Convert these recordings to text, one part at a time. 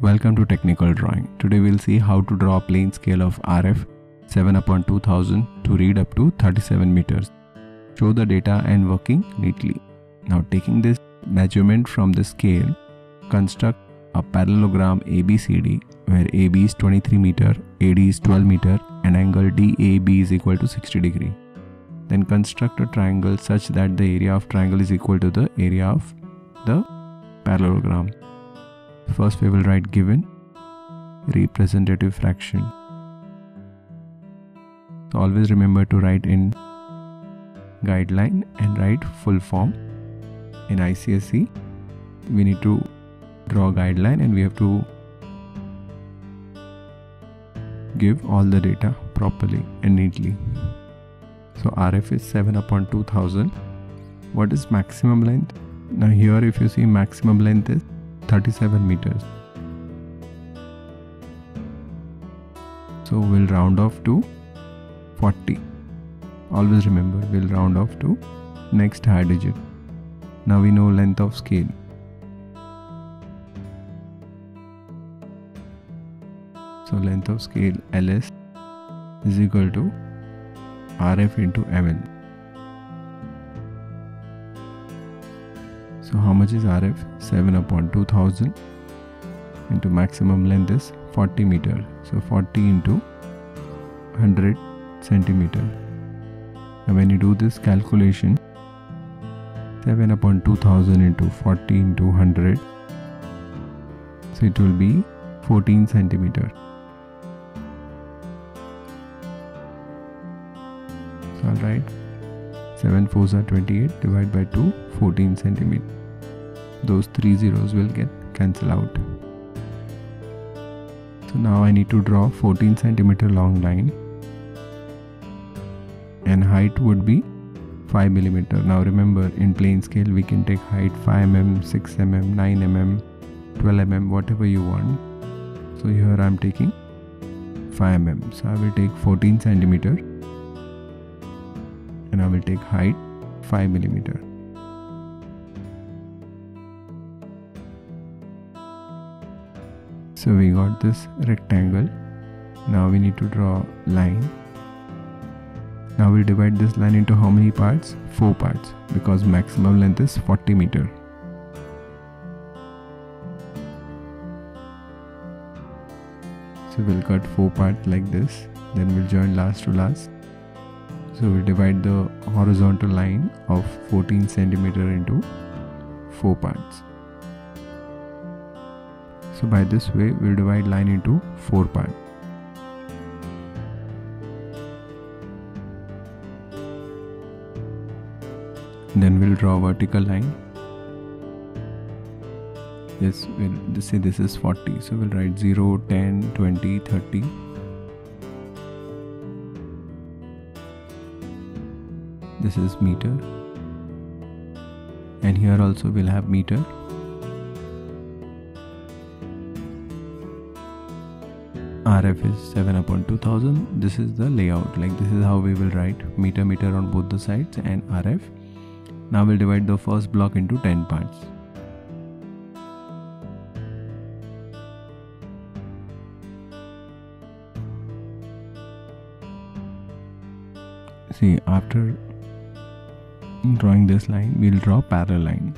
Welcome to Technical Drawing. Today we'll see how to draw a plain scale of RF 7 upon 2000 to read up to 37 meters. Show the data and working neatly. Now taking this measurement from the scale, construct a parallelogram ABCD where AB is 23 meter, AD is 12 meter and angle DAB is equal to 60 degree. Then construct a triangle such that the area of triangle is equal to the area of the parallelogram. First we will write given representative fraction. So always remember to write in guideline and write full form. In ICSE we need to draw guideline and we have to give all the data properly and neatly. So RF is 7 upon 2000. What is maximum length? Now here if you see maximum length is 37 meters. So we'll round off to 40. Always remember we'll round off to next high digit. Now we know length of scale. So length of scale LS is equal to RF into ML. So how much is RF? 7 upon 2000 into maximum length is 40 meter. So 40 into 100 centimeter. Now when you do this calculation, 7 upon 2000 into 40 into 100, so it will be 14 centimeter. So I'll write 7 fours are 28 divided by 2 14 centimeter those three zeros will get cancelled out. So now I need to draw 14 centimeter long line and height would be 5 millimeter. Now remember in plain scale we can take height 5 mm, 6 mm, 9 mm, 12 mm, whatever you want. So here I am taking 5 mm. So I will take 14 centimeter and I will take height 5 millimeter. So we got this rectangle. Now we need to draw line. Now we'll divide this line into how many parts? 4 parts because maximum length is 40 meter. So we'll cut 4 parts like this. Then we'll join last to last. So we'll divide the horizontal line of 14 centimeter into 4 parts. So by this way we'll divide line into 4 parts. Then we'll draw vertical line. Yes, we'll say this is 40. So we'll write 0, 10, 20, 30. This is meter. And here also we'll have meter. RF is 7 upon 2000 this is the layout like this is how we will write meter meter on both the sides and RF now we'll divide the first block into 10 parts see after drawing this line we'll draw parallel line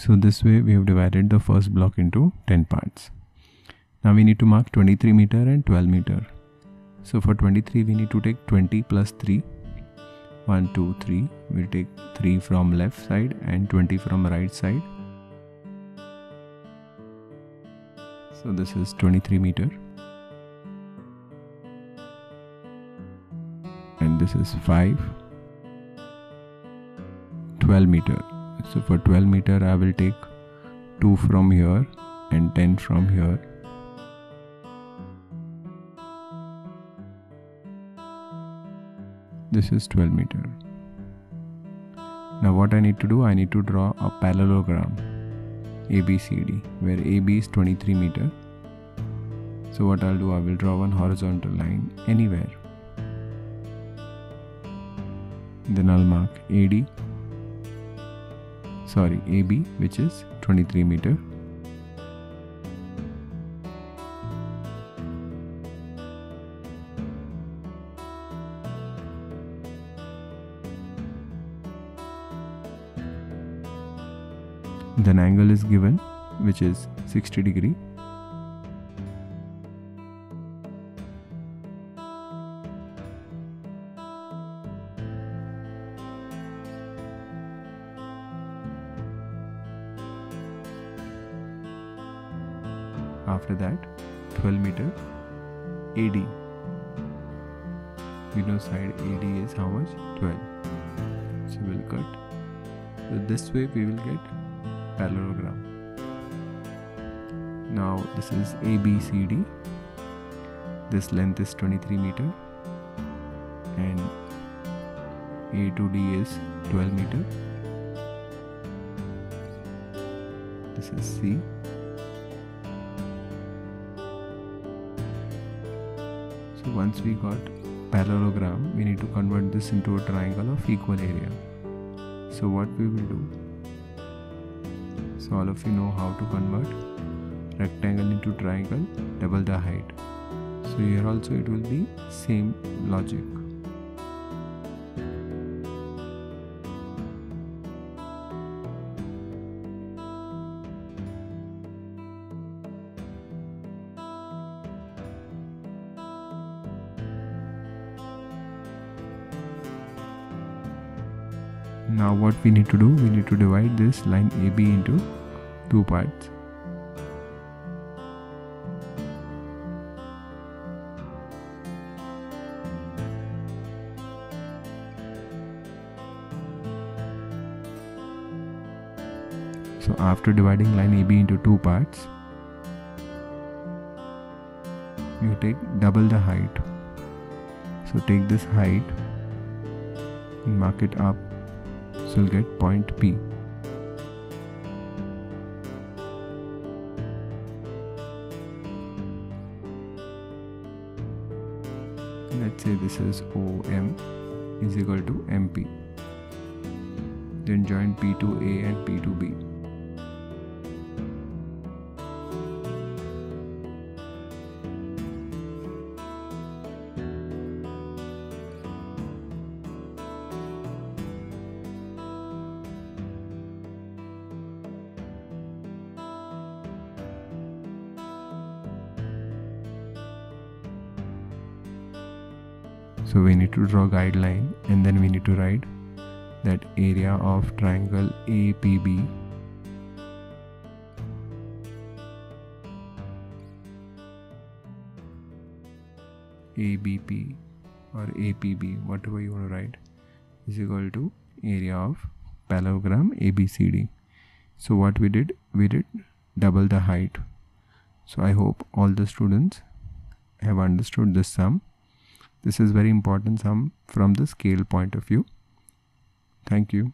So this way we have divided the first block into 10 parts. Now we need to mark 23 meter and 12 meter. So for 23 we need to take 20 plus 3. 1, 2, 3. We'll take 3 from left side and 20 from right side. So this is 23 meter. And this is 5. 12 meter so for 12 meter I will take 2 from here and 10 from here this is 12 meter now what I need to do I need to draw a parallelogram ABCD where AB is 23 meter. So what I'll do, I will draw one horizontal line anywhere. Then I'll mark AD, sorry AB which is 23 meter. Then angle is given which is 60 degree. After that 12 meter AD we know side AD is how much? 12 so we'll cut. So this way we will get parallelogram. Now this is ABCD this length is 23 meter. And A to D is 12 meter. This is C. So once we got parallelogram, we need to convert this into a triangle of equal area. So what we will do, so all of you know how to convert rectangle into triangle, double the height. So here also it will be same logic. Now what we need to do, we need to divide this line AB into two parts. So after dividing line AB into two parts, you take double the height. So take this height and mark it up so you'll get point P. Let's say this is OM is equal to MP. Then join P to A and P to B. So we need to draw guideline and then we need to write that area of triangle APB ABP or APB whatever you want to write is equal to area of parallelogram ABCD. So what we did we did double the height. So I hope all the students have understood this sum this is very important sum from the scale point of view. Thank you.